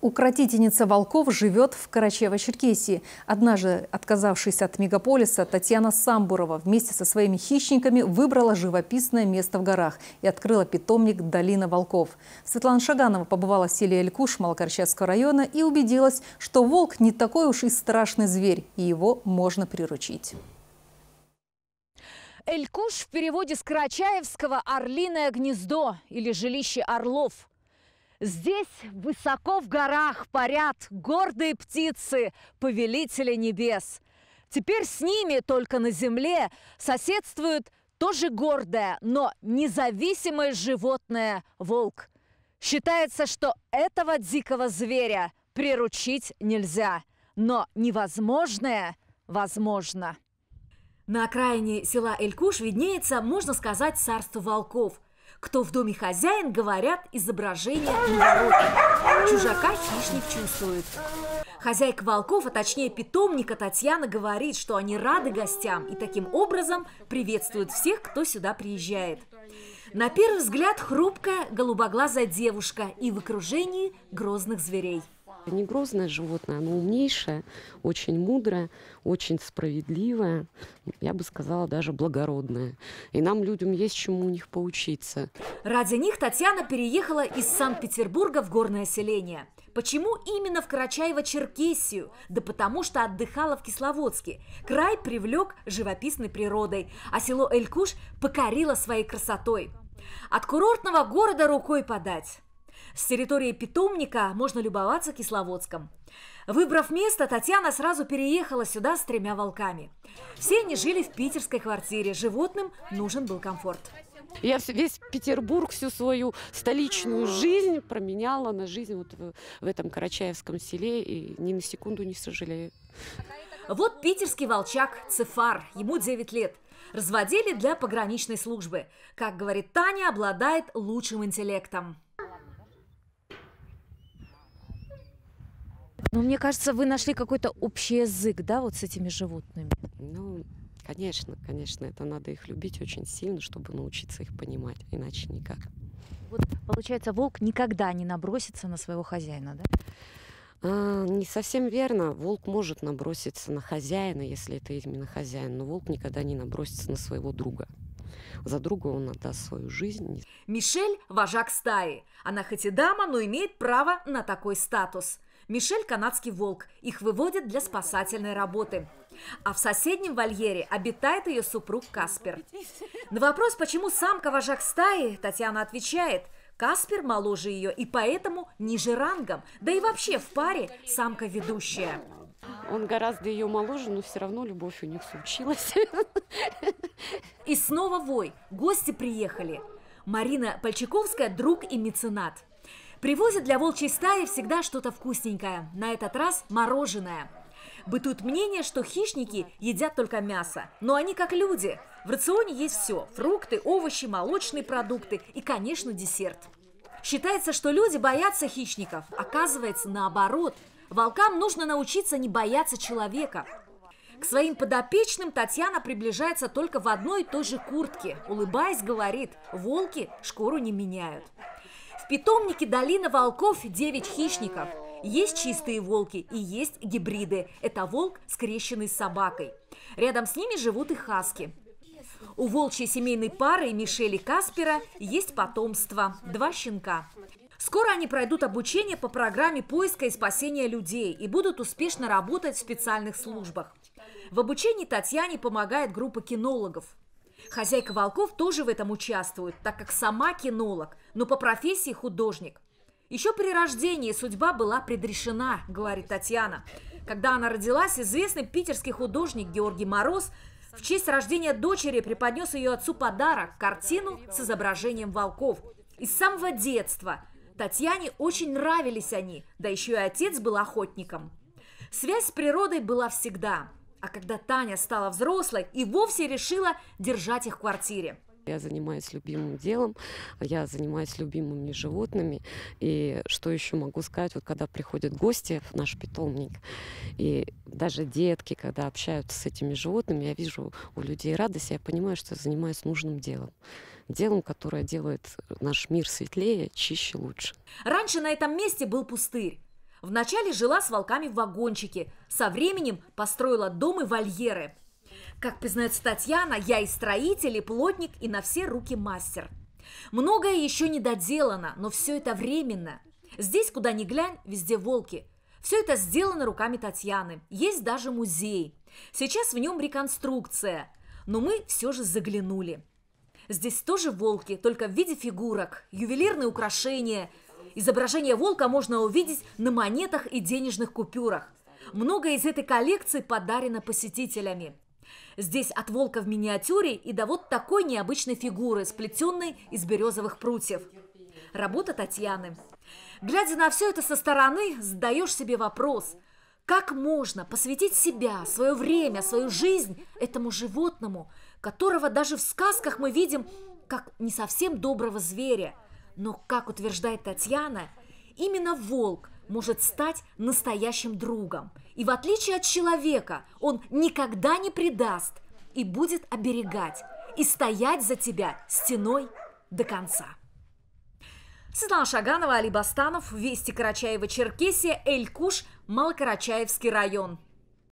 Укротительница волков живет в Карачаево-Черкесии. Однажды, отказавшись от мегаполиса, Татьяна Самбурова вместе со своими хищниками выбрала живописное место в горах и открыла питомник «Долина волков». Светлана Шаганова побывала в селе Элькуш Малокорчатского района и убедилась, что волк не такой уж и страшный зверь, и его можно приручить. Элькуш в переводе с карачаевского «орлиное гнездо» или «жилище орлов». Здесь высоко в горах парят гордые птицы, повелители небес. Теперь с ними только на земле соседствует тоже гордое, но независимое животное – волк. Считается, что этого дикого зверя приручить нельзя, но невозможное возможно. На окраине села Элькуш виднеется, можно сказать, царство волков – кто в доме хозяин, говорят, изображение на Чужака хищник чувствует. Хозяйка волков, а точнее питомника Татьяна говорит, что они рады гостям и таким образом приветствуют всех, кто сюда приезжает. На первый взгляд хрупкая голубоглазая девушка и в окружении грозных зверей. Не грозное животное, оно умнейшее, очень мудрое, очень справедливое, я бы сказала, даже благородное. И нам, людям, есть чему у них поучиться. Ради них Татьяна переехала из Санкт-Петербурга в горное селение. Почему именно в Карачаево-Черкесию? Да потому что отдыхала в Кисловодске. Край привлек живописной природой, а село Элькуш покорило своей красотой. От курортного города рукой подать. С территории питомника можно любоваться Кисловодском. Выбрав место, Татьяна сразу переехала сюда с тремя волками. Все они жили в питерской квартире. Животным нужен был комфорт. Я весь Петербург, всю свою столичную жизнь променяла на жизнь вот в, в этом Карачаевском селе и ни на секунду не сожалею. Вот питерский волчак Цефар, ему 9 лет. Разводили для пограничной службы. Как говорит Таня, обладает лучшим интеллектом. Но мне кажется, вы нашли какой-то общий язык, да, вот с этими животными? Ну, конечно, конечно, это надо их любить очень сильно, чтобы научиться их понимать, иначе никак. Вот, получается, волк никогда не набросится на своего хозяина, да? А, не совсем верно. Волк может наброситься на хозяина, если это именно хозяин, но волк никогда не набросится на своего друга. За друга он отдаст свою жизнь. Мишель – вожак стаи. Она хоть и дама, но имеет право на такой статус – Мишель – канадский волк. Их выводят для спасательной работы. А в соседнем вольере обитает ее супруг Каспер. На вопрос, почему самка вожак стаи, Татьяна отвечает – Каспер моложе ее и поэтому ниже рангом, да и вообще в паре самка ведущая. Он гораздо ее моложе, но все равно любовь у них случилась. И снова вой. Гости приехали. Марина Пальчаковская – друг и меценат – Привозят для волчьей стаи всегда что-то вкусненькое, на этот раз мороженое. Бытует мнение, что хищники едят только мясо, но они как люди. В рационе есть все – фрукты, овощи, молочные продукты и, конечно, десерт. Считается, что люди боятся хищников. Оказывается, наоборот. Волкам нужно научиться не бояться человека. К своим подопечным Татьяна приближается только в одной и той же куртке. Улыбаясь, говорит, волки шкуру не меняют питомнике долина волков 9 хищников. Есть чистые волки и есть гибриды. Это волк, скрещенный с собакой. Рядом с ними живут и хаски. У волчьей семейной пары Мишели Каспера есть потомство – два щенка. Скоро они пройдут обучение по программе поиска и спасения людей и будут успешно работать в специальных службах. В обучении Татьяне помогает группа кинологов – Хозяйка волков тоже в этом участвует, так как сама кинолог, но по профессии художник. Еще при рождении судьба была предрешена, говорит Татьяна. Когда она родилась, известный питерский художник Георгий Мороз в честь рождения дочери преподнес ее отцу подарок – картину с изображением волков. И с самого детства Татьяне очень нравились они, да еще и отец был охотником. Связь с природой была всегда – а когда Таня стала взрослой и вовсе решила держать их в квартире. Я занимаюсь любимым делом, я занимаюсь любимыми животными. И что еще могу сказать, вот когда приходят гости в наш питомник, и даже детки, когда общаются с этими животными, я вижу у людей радость, я понимаю, что я занимаюсь нужным делом. Делом, которое делает наш мир светлее, чище, лучше. Раньше на этом месте был пустырь. Вначале жила с волками в вагончике, со временем построила дом и вольеры. Как признается Татьяна, я и строитель, и плотник, и на все руки мастер. Многое еще не доделано, но все это временно. Здесь, куда ни глянь, везде волки. Все это сделано руками Татьяны. Есть даже музей. Сейчас в нем реконструкция. Но мы все же заглянули. Здесь тоже волки, только в виде фигурок, ювелирные украшения. Изображение волка можно увидеть на монетах и денежных купюрах. Многое из этой коллекции подарено посетителями. Здесь от волка в миниатюре и до вот такой необычной фигуры, сплетенной из березовых прутьев. Работа Татьяны. Глядя на все это со стороны, задаешь себе вопрос, как можно посвятить себя, свое время, свою жизнь этому животному, которого даже в сказках мы видим как не совсем доброго зверя. Но, как утверждает Татьяна, именно волк может стать настоящим другом. И в отличие от человека, он никогда не предаст и будет оберегать, и стоять за тебя стеной до конца. Светлана Шаганова, Али Бастанов, Вести Карачаева, Черкесия, Эль-Куш, Малокарачаевский район.